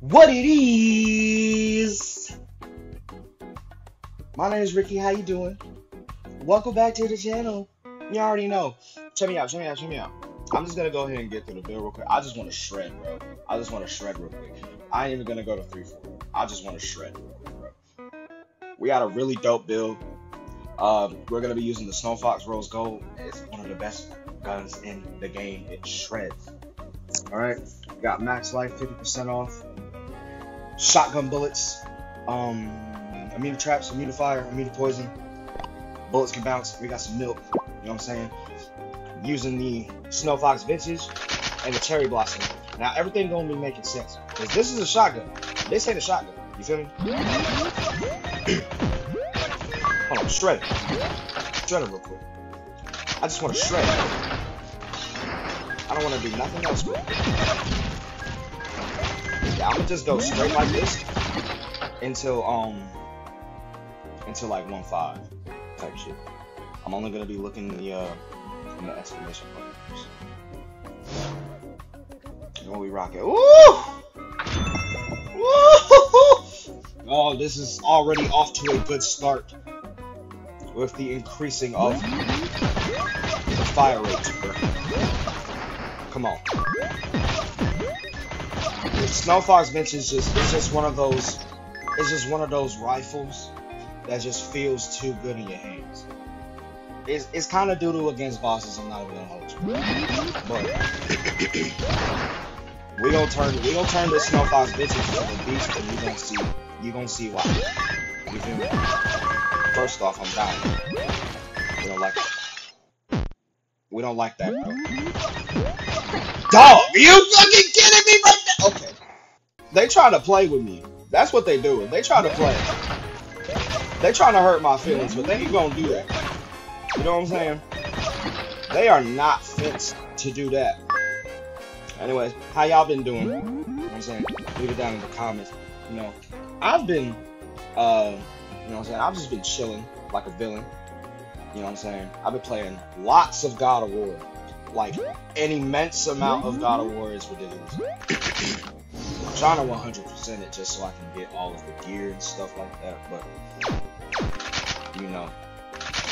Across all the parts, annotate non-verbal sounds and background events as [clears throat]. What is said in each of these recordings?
what it is. My name is Ricky. How you doing? Welcome back to the channel. You already know. Check me out. Check me out. Check me out. I'm just gonna go ahead and get through the build real quick. I just want to shred, bro. I just want to shred real quick. I ain't even gonna go to three four. I just want to shred, bro. We got a really dope build. Uh, we're gonna be using the Snow Fox Rose Gold. It's one of the best guns in the game. It shreds. All right, got max life 50% off. Shotgun bullets, um, immune traps, to fire, to poison. Bullets can bounce. We got some milk. You know what I'm saying? Using the Snow Fox Vintage and the Cherry Blossom. Now everything gonna be making sense because this is a shotgun. This ain't a shotgun. You feel me? [clears throat] Hold on, shred it. Shred it real quick. I just want to shred it. I don't want to do nothing else. Yeah, I'm gonna just go straight like this until um until like one five type shit. I'm only gonna be looking in the uh in the exclamation marks. When we rock it. Woo! Woo! Oh, this is already off to a good start with the increasing of the fire rate. Come on. Snow Fox Vintage is just it's just one of those it's just one of those rifles that just feels too good in your hands. It's, it's kind of doo-doo against bosses, I'm not even gonna hold you. But we gonna turn we gonna turn this Snow Fox Vintage into a beast and you gonna see you gonna see why. You feel me? First off, I'm dying. We don't like that. We don't like that, bro. Dog, are you fucking kidding me right now? Okay. They try to play with me. That's what they do. They try to play. They trying to hurt my feelings, but they ain't gonna do that. You know what I'm saying? They are not fit to do that. Anyways, how y'all been doing? You know what I'm saying? Leave it down in the comments. You know, I've been, uh, you know what I'm saying? I've just been chilling like a villain. You know what I'm saying? I've been playing lots of God of War. Like, an immense amount of God of War is ridiculous. I'm trying to 100% it just so I can get all of the gear and stuff like that, but, you know,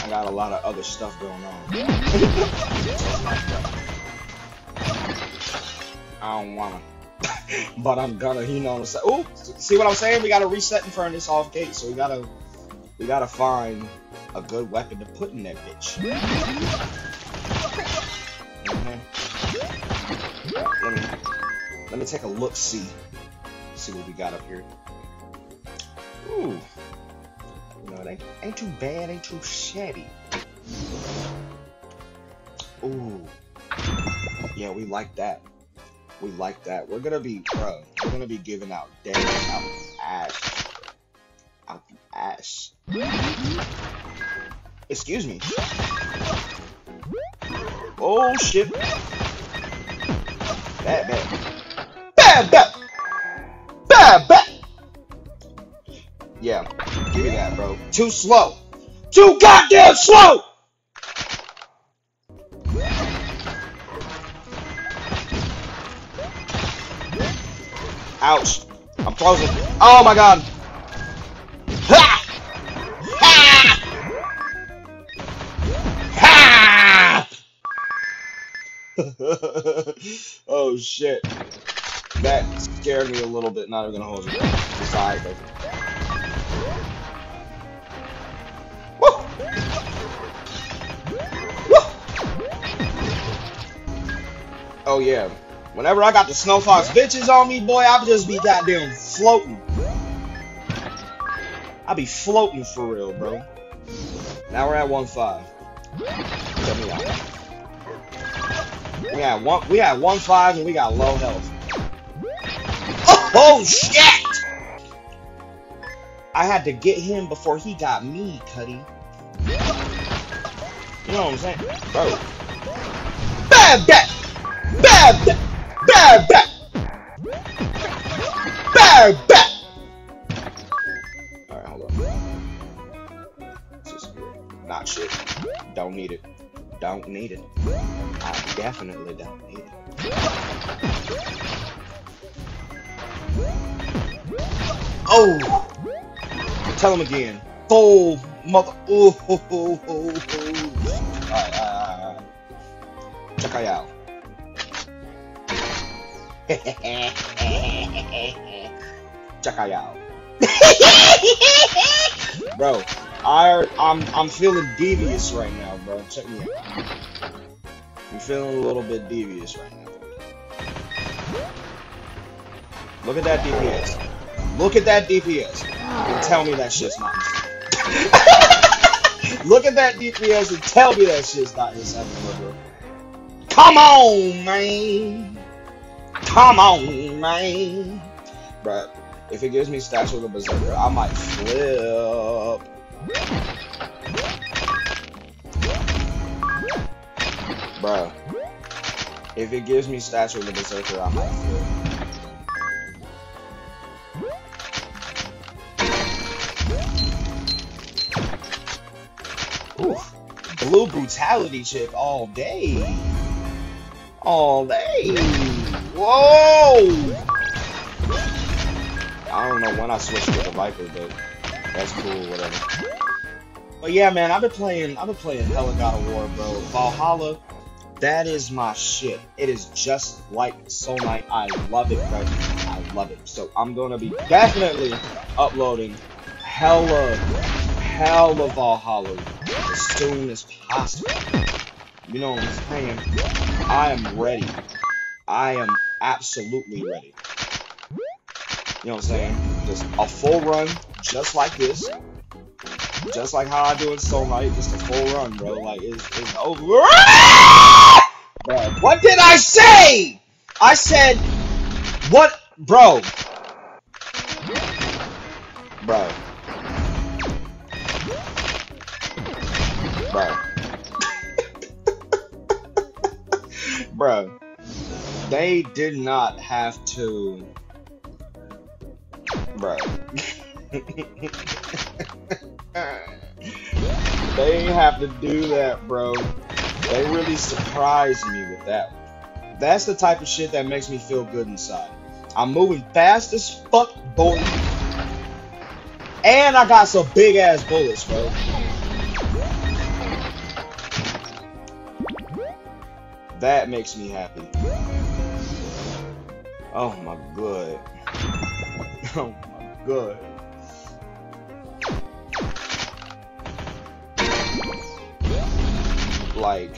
I got a lot of other stuff going on. I don't wanna. [laughs] but I'm gonna, you know what I'm saying? Ooh, see what I'm saying? We gotta reset of this off gate, so we gotta we gotta find a good weapon to put in that bitch. Let me take a look see. See what we got up here. Ooh. You know, it ain't, ain't too bad, ain't too shabby. Ooh. Yeah, we like that. We like that. We're gonna be, bro, we're gonna be giving out damage out the ass. Out the ass. Excuse me. Oh shit. Bad, bad. Bad, bad. Yeah, give me that, bro. Too slow. Too goddamn slow! Ouch. I'm frozen. Oh my god. Ha! Ha! Ha! [laughs] oh shit. That scared me a little bit, not even gonna hold you. Sorry, but Oh yeah. Whenever I got the Snow Fox bitches on me, boy, I just be goddamn floating. I'll be floating for real, bro. Now we're at 1-5. Check me out. We had one we had 1-5 and we got low health. Oh, oh shit! I had to get him before he got me, Cuddy. You know what I'm saying? Bro. Bad bet! Bad bet! Bad bet! Bad bet! Alright, hold on. Not shit. Don't need it. Don't need it. I definitely don't need it. Oh! Tell him again. Full mother. Oh, oh, oh, oh, oh. Alright, uh, check it out. [laughs] check it out. [laughs] bro, I, I'm, I'm feeling devious right now, bro. Check me out. I'm feeling a little bit devious right now. Look at that DPS. Look at that DPS. And tell me that shit's not. [laughs] Look at that DPS and tell me that shit's not bro. Come on, man. Come on, man. Bruh, if it gives me stats with a Berserker, I might flip. Bruh. If it gives me stats with a Berserker, I might flip. Oof. Blue brutality chip all day. All day. Whoa! I don't know when I switched to the Viper, but that's cool, whatever. But yeah, man, I've been playing I've been playing hella God of War, bro. Valhalla, that is my shit. It is just like Soul Knight. I love it, bro. I love it. So I'm gonna be definitely uploading hella hella Valhalla as soon as possible. You know what I'm saying? I am ready. I am absolutely ready. You know what I'm saying? Just a full run, just like this. Just like how I do in Soul Knight, just a full run, bro. Like, it's, it's over. Bro, what did I say? I said, what? Bro. Bro. Bro. Bro. They did not have to Bro. they have to do that, bro. They really surprised me with that. That's the type of shit that makes me feel good inside. I'm moving fast as fuck, boy. And I got some big ass bullets, bro. That makes me happy. Oh my god. [laughs] Oh my god. Like,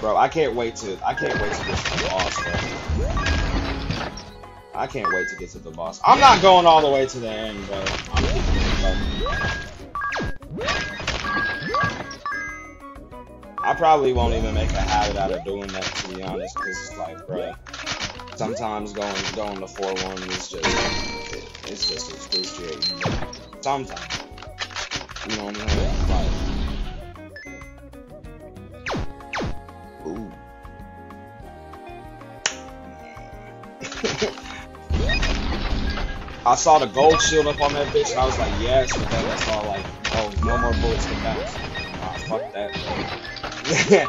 bro, I can't wait to I can't wait to get to the boss, bro. I can't wait to get to the boss. I'm not going all the way to the end, bro. I'm probably won't even make a habit out of doing that, to be honest, because it's like, bro, sometimes going going to 4-1 is just, it, it's just excruciating. Sometimes. You know what I mean? Like. [laughs] I saw the gold shield up on that bitch, and I was like, yes, but then I saw like, oh, no more bullets to bounce. Nah, fuck that. [laughs]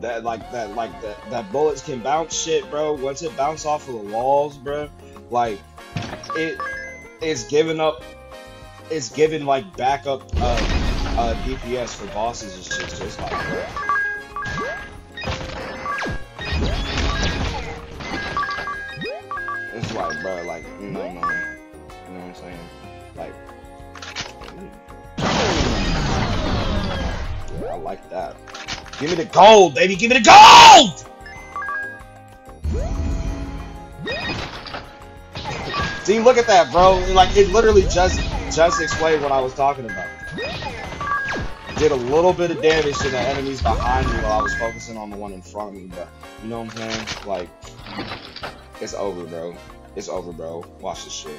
that like that like that that bullets can bounce shit, bro. Once it bounce off of the walls, bro, like it it's giving up. It's giving like backup uh, uh DPS for bosses shit. So it's like, bro. It's like, bro, like, you know. You know what I'm saying? Like, I like that. Give me the gold, baby. Give me the gold! See, look at that, bro. Like, it literally just just explained what I was talking about. Did a little bit of damage to the enemies behind me while I was focusing on the one in front of me, but you know what I'm saying? Like, it's over, bro. It's over, bro. Watch this shit.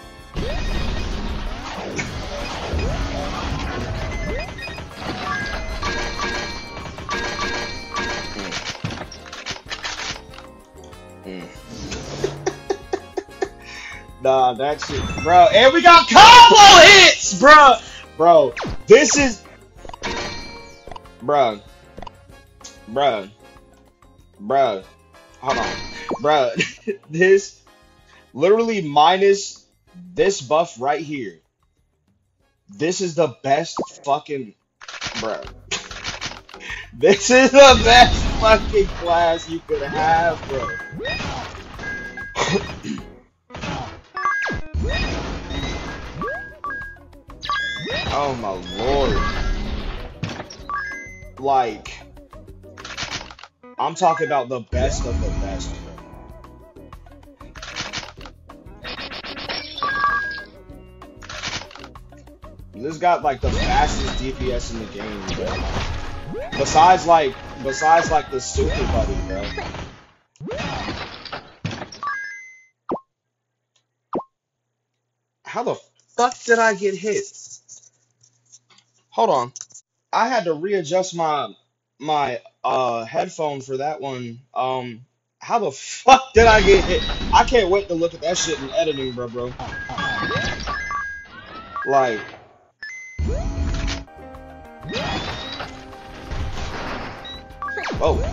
Mm. [laughs] nah, that shit, bro. And we got combo hits, bro. Bro, this is, bro, bro, bro. Hold on, bro. [laughs] this literally minus this buff right here. This is the best fucking, bro. This is the best fucking class you could have, bro. oh my lord. Like, I'm talking about the best of the best, bro. This got like the fastest DPS in the game, bro. Besides like, besides like the super buddy, bro. How the fuck did I get hit? Hold on. I had to readjust my my uh headphone for that one. Um, how the fuck did I get hit? I can't wait to look at that shit in editing, bro, bro. Like, oh,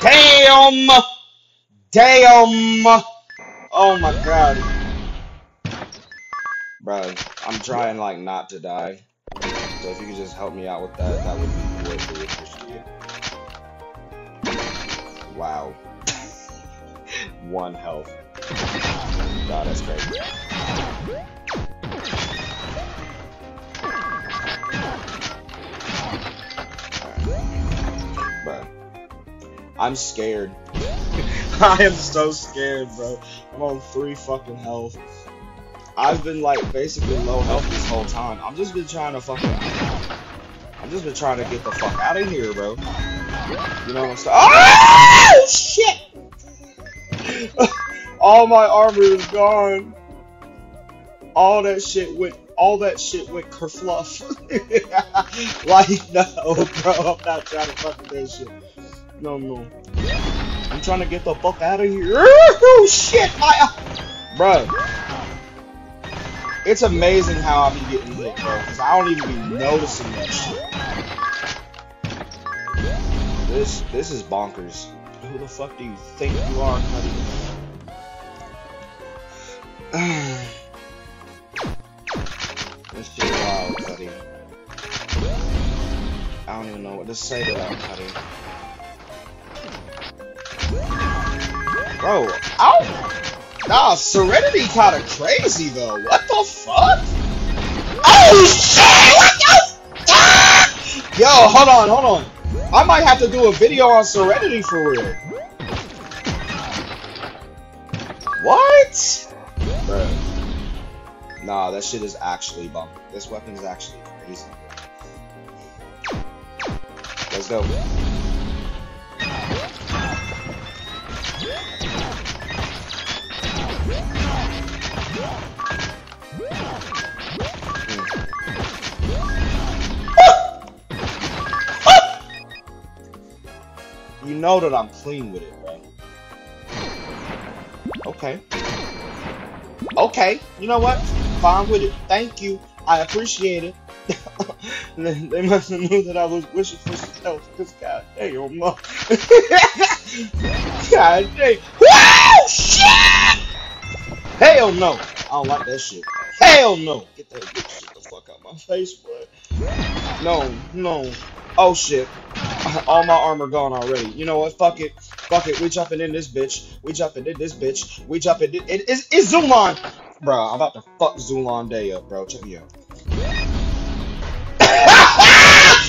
damn, damn. Oh my god, bro. I'm trying like not to die. So if you could just help me out with that, that would be greatly appreciated. Wow. [laughs] One health. God, that's crazy. I'm scared. [laughs] I am so scared, bro. I'm on three fucking health. I've been like basically low health this whole time. I've just been trying to fucking. I've just been trying to get the fuck out of here, bro. You know what I'm saying? Oh ah! shit! [laughs] all my armor is gone. All that shit went. All that shit went kerfluff. [laughs] like no, bro. I'm not trying to fuck that shit. No, no. I'm trying to get the fuck out of here. Oh shit! I, bro. It's amazing how I be getting hit, bro, because I don't even be noticing that shit. This this is bonkers. Who the fuck do you think you are, Cuddy? [sighs] this wild. I don't even know what to say to that, Cuddy. Bro, ow! Nah, Serenity kinda crazy though. What the fuck? Oh shit! What the fuck? Yo, hold on, hold on. I might have to do a video on Serenity for real. What? Bro. Nah, that shit is actually bump. This weapon is actually crazy. Let's go. Know that I'm clean with it, bro. Okay. Okay, you know what? Fine with it. Thank you. I appreciate it. [laughs] they must have knew that I was wishing for some health, because god damn, no. [laughs] god dang. Woo! Shit! Hell no! I don't like that shit. Hell no! Get that, shit the fuck out of my face, boy. No, no. Oh shit. [laughs] All my armor gone already. You know what? Fuck it. Fuck it. We jumping in this bitch. We jumping in this bitch. We jumping in. It, it's, it's Zulan! Bro, I'm about to fuck Zulan Day up, bro. Check me out. [laughs]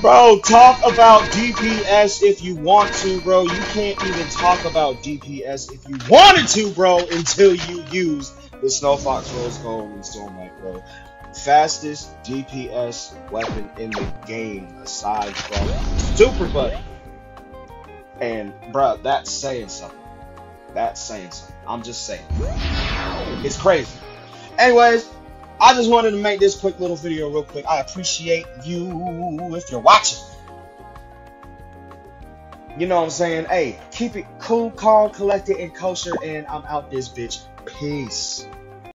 Bro, talk about DPS if you want to, bro. You can't even talk about DPS if you wanted to, bro, until you use the Snow Fox Rose Gold and Stormlight, bro. Fastest DPS weapon in the game aside from Super Buddy. And, bro, that's saying something. That's saying something. I'm just saying. It's crazy. Anyways, I just wanted to make this quick little video real quick. I appreciate you if you're watching. You know what I'm saying? Hey, keep it cool, calm, collected, and kosher, and I'm out this bitch. Peace.